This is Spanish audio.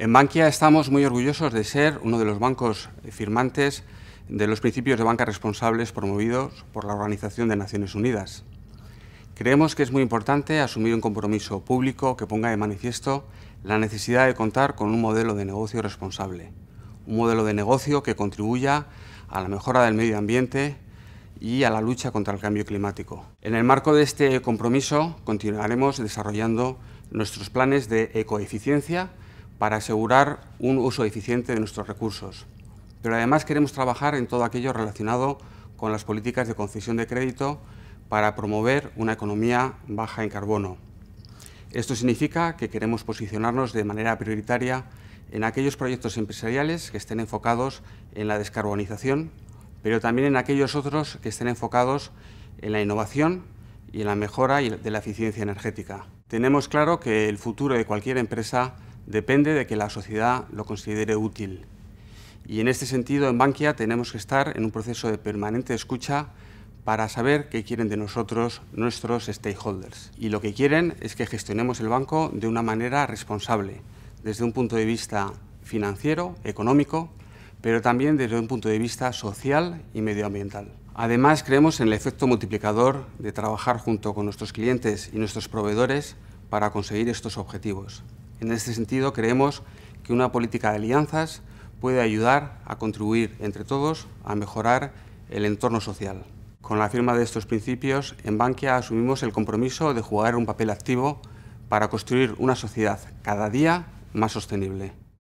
En Bankia estamos muy orgullosos de ser uno de los bancos firmantes de los principios de banca responsables promovidos por la Organización de Naciones Unidas. Creemos que es muy importante asumir un compromiso público que ponga de manifiesto la necesidad de contar con un modelo de negocio responsable, un modelo de negocio que contribuya a la mejora del medio ambiente y a la lucha contra el cambio climático. En el marco de este compromiso continuaremos desarrollando nuestros planes de ecoeficiencia para asegurar un uso eficiente de nuestros recursos. Pero además queremos trabajar en todo aquello relacionado con las políticas de concesión de crédito para promover una economía baja en carbono. Esto significa que queremos posicionarnos de manera prioritaria en aquellos proyectos empresariales que estén enfocados en la descarbonización, pero también en aquellos otros que estén enfocados en la innovación y en la mejora de la eficiencia energética. Tenemos claro que el futuro de cualquier empresa depende de que la sociedad lo considere útil. Y en este sentido, en Bankia tenemos que estar en un proceso de permanente escucha para saber qué quieren de nosotros nuestros stakeholders. Y lo que quieren es que gestionemos el banco de una manera responsable, desde un punto de vista financiero, económico, pero también desde un punto de vista social y medioambiental. Además, creemos en el efecto multiplicador de trabajar junto con nuestros clientes y nuestros proveedores para conseguir estos objetivos. En este sentido, creemos que una política de alianzas puede ayudar a contribuir entre todos a mejorar el entorno social. Con la firma de estos principios, en Bankia asumimos el compromiso de jugar un papel activo para construir una sociedad cada día más sostenible.